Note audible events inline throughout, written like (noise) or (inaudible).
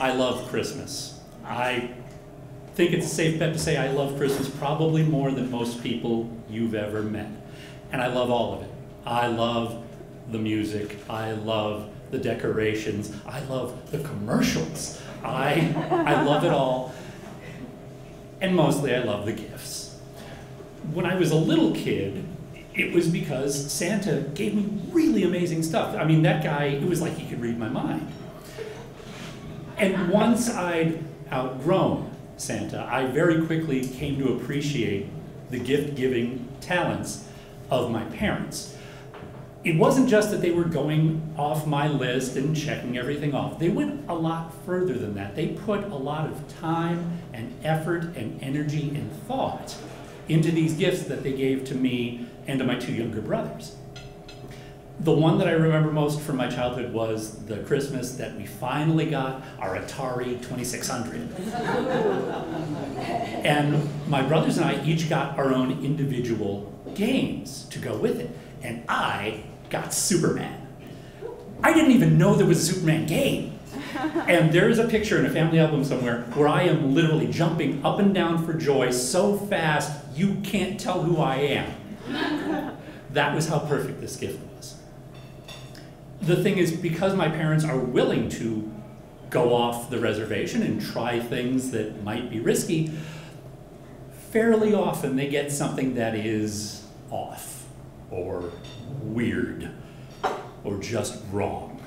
I love Christmas. I think it's a safe bet to say I love Christmas probably more than most people you've ever met. And I love all of it. I love the music. I love the decorations. I love the commercials. I, I love it all. And mostly I love the gifts. When I was a little kid, it was because Santa gave me really amazing stuff. I mean, that guy, it was like he could read my mind. And once I'd outgrown Santa, I very quickly came to appreciate the gift giving talents of my parents. It wasn't just that they were going off my list and checking everything off. They went a lot further than that. They put a lot of time and effort and energy and thought into these gifts that they gave to me and to my two younger brothers. The one that I remember most from my childhood was the Christmas that we finally got our Atari 2600. (laughs) and my brothers and I each got our own individual games to go with it. And I got Superman. I didn't even know there was a Superman game. and there is a picture in a family album somewhere where I am literally jumping up and down for joy so fast you can't tell who I am. that was how perfect this gift was the thing is, because my parents are willing to go off the reservation and try things that might be risky, fairly often they get something that is off or weird or just wrong.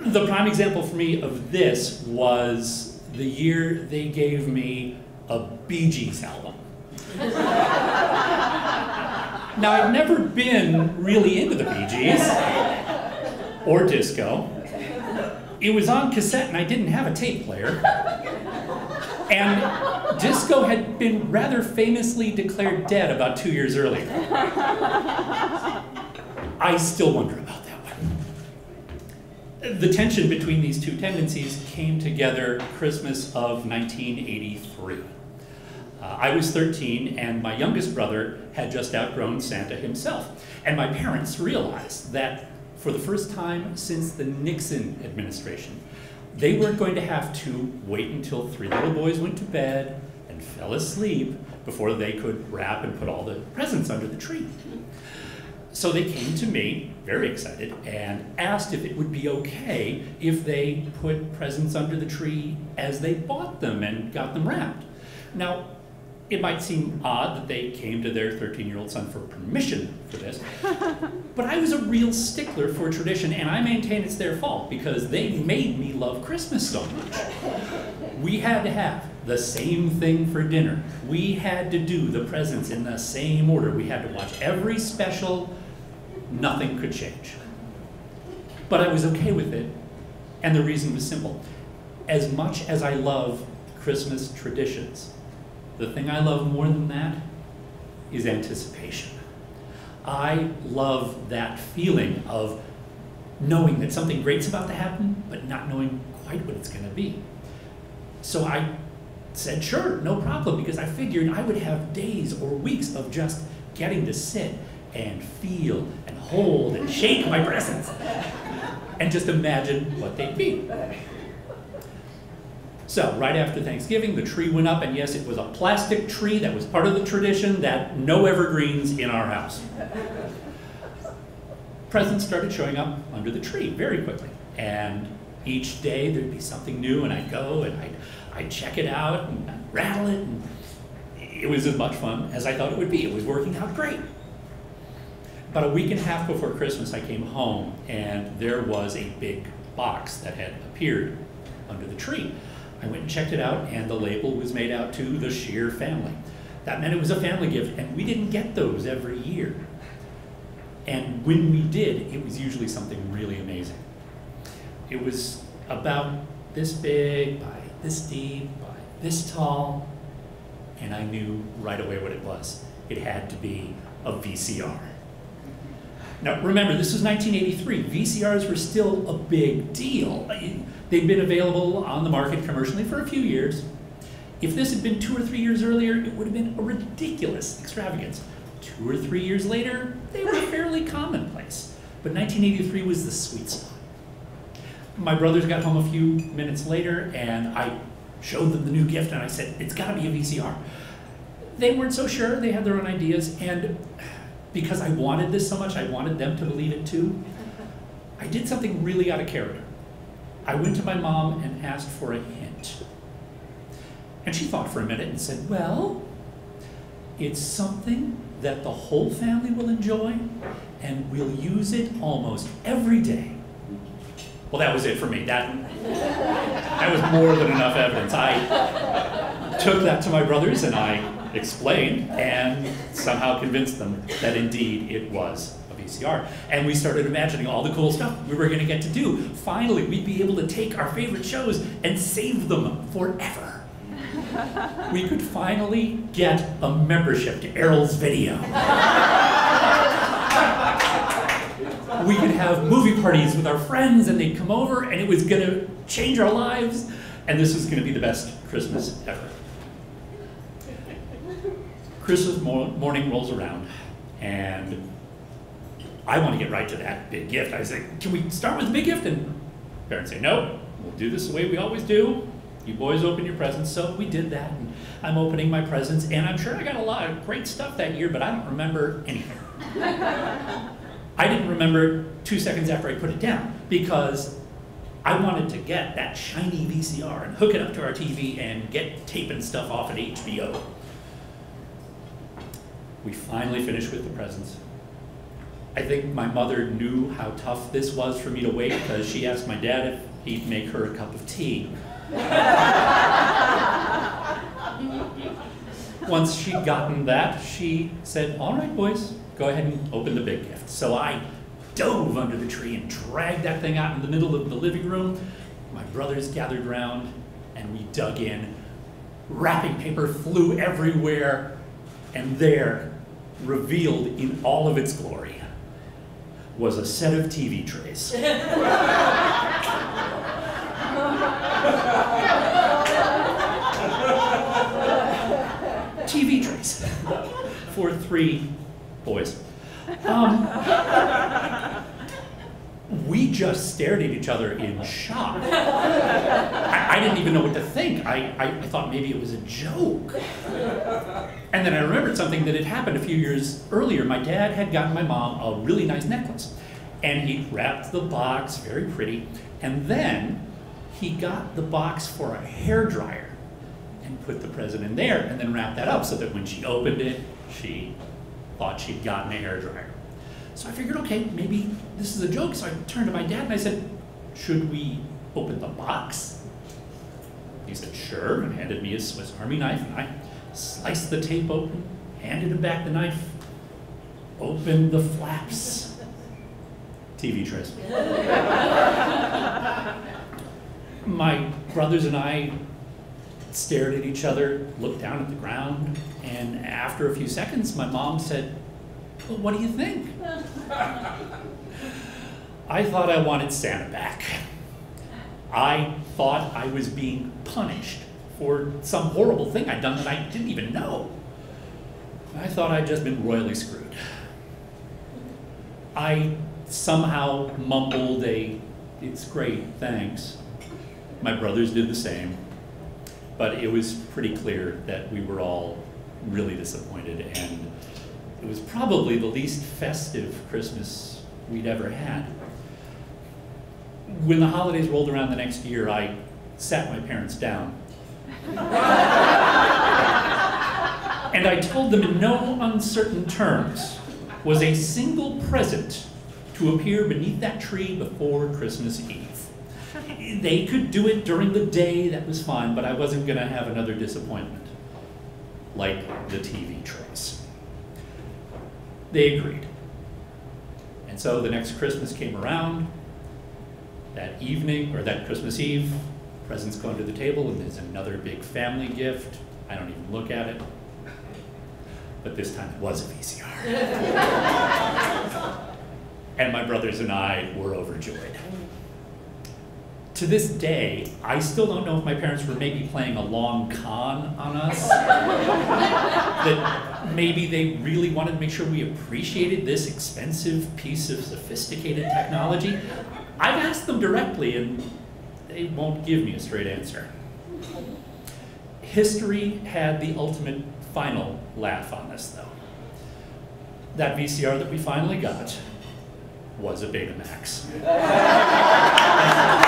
the prime example for me of this was the year they gave me a Bee Gees album. (laughs) Now, I'd never been really into the Bee Gees or disco. It was on cassette and I didn't have a tape player. And disco had been rather famously declared dead about two years earlier. I still wonder about that one. The tension between these two tendencies came together Christmas of 1983. Uh, I was 13, and my youngest brother had just outgrown Santa himself. And my parents realized that for the first time since the Nixon administration, they weren't going to have to wait until three little boys went to bed and fell asleep before they could wrap and put all the presents under the tree. So they came to me, very excited, and asked if it would be okay if they put presents under the tree as they bought them and got them wrapped. Now, it might seem odd that they came to their 13 year old son for permission for this, (laughs) but I was a real stickler for tradition, and I maintain it's their fault because they made me love Christmas so much. We had to have the same thing for dinner. We had to do the presents in the same order. We had to watch every special. Nothing could change. But I was okay with it, and the reason was simple. As much as I love Christmas traditions, the thing I love more than that is anticipation. I love that feeling of knowing that something great's about to happen, but not knowing quite what it's going to be. So I said, sure, no problem, because I figured I would have days or weeks of just getting to sit and feel and hold and shake my presents and just imagine what they'd be. So right after Thanksgiving, the tree went up, and yes, it was a plastic tree that was part of the tradition that no evergreens in our house. Presents started showing up under the tree very quickly, and each day there'd be something new, and I'd go and I'd, I'd check it out and I'd rattle it, and it was as much fun as I thought it would be. It was working out great. About a week and a half before Christmas, I came home, and there was a big box that had appeared under the tree. I went and checked it out, and the label was made out to the Scheer family. That meant it was a family gift, and we didn't get those every year. And when we did, it was usually something really amazing. It was about this big, by this deep, by this tall, and I knew right away what it was. It had to be a VCR. Now, remember, this was 1983. VCRs were still a big deal. They'd been available on the market commercially for a few years. If this had been two or three years earlier, it would have been a ridiculous extravagance. Two or three years later, they were (laughs) fairly commonplace. But 1983 was the sweet spot. my brothers got home a few minutes later and I showed them the new gift and I said, it's gotta be a VCR. They weren't so sure, they had their own ideas, and because I wanted this so much, I wanted them to believe it too. I did something really out of character. I went to my mom and asked for a hint. And she thought for a minute and said, Well, it's something that the whole family will enjoy, and we'll use it almost every day. Well, that was it for me. That, that was more than enough evidence. I took that to my brothers and I explained and somehow convinced them that indeed it was a VCR. And we started imagining all the cool stuff we were going to get to do. Finally, we'd be able to take our favorite shows and save them forever. we could finally get a membership to Erol's Video. we could have movie parties with our friends and they'd come over and it was going to change our lives and this was going to be the best Christmas ever. Christmas morning rolls around, and I want to get right to that big gift. I say, can we start with the big gift? And parents say, no, we'll do this the way we always do. You boys open your presents. So we did that, and I'm opening my presents, and I'm sure I got a lot of great stuff that year, but I don't remember anything. (laughs) I didn't remember two seconds after I put it down because I wanted to get that shiny VCR and hook it up to our TV and get taping stuff off at HBO. We finally finished with the presents. I think my mother knew how tough this was for me to wait because she asked my dad if he'd make her a cup of tea. (laughs) Once she'd gotten that, she said, all right, boys, go ahead and open the big gift. So I dove under the tree and dragged that thing out in the middle of the living room. My brothers gathered round and we dug in. Wrapping paper flew everywhere, and there revealed in all of its glory was a set of TV trays. (laughs) TV trays (laughs) for three boys. Um, we just stared at each other in shock. I, I, didn't even know what to think. I, I, I, thought maybe it was a joke. And then I remembered something that had happened a few years earlier. My dad had gotten my mom a really nice necklace. And he wrapped the box, very pretty. And then he got the box for a hair dryer and put the present in there and then wrapped that up so that when she opened it, she thought she'd gotten a hair dryer. So I figured, okay, maybe this is a joke. So I turned to my dad and I said, should we open the box? He said, sure, and handed me his Swiss Army knife. And I sliced the tape open, handed him back the knife, opened the flaps. (laughs) TV trays. my brothers and I stared at each other, looked down at the ground, and after a few seconds, my mom said, well, what do you think? (laughs) I thought I wanted Santa back. I thought I was being punished for some horrible thing I'd done that I didn't even know. I thought I'd just been royally screwed. I somehow mumbled a, it's great, thanks. My brothers did the same. But it was pretty clear that we were all really disappointed and it was probably the least festive Christmas we'd ever had. When the holidays rolled around the next year, I sat my parents down. (laughs) and I told them in no uncertain terms was a single present to appear beneath that tree before Christmas Eve. They could do it during the day, that was fine, but I wasn't going to have another disappointment like the TV trays. They agreed. And so the next Christmas came around. That evening, or that Christmas Eve, presents go under the table, and there's another big family gift. I don't even look at it. But this time it was a VCR. (laughs) and my brothers and I were overjoyed to this day, I still don't know if my parents were maybe playing a long con on us. (laughs) that maybe they really wanted to make sure we appreciated this expensive piece of sophisticated technology. I've asked them directly and they won't give me a straight answer. History had the ultimate final laugh on this, though. That VCR that we finally got was a Betamax. (laughs)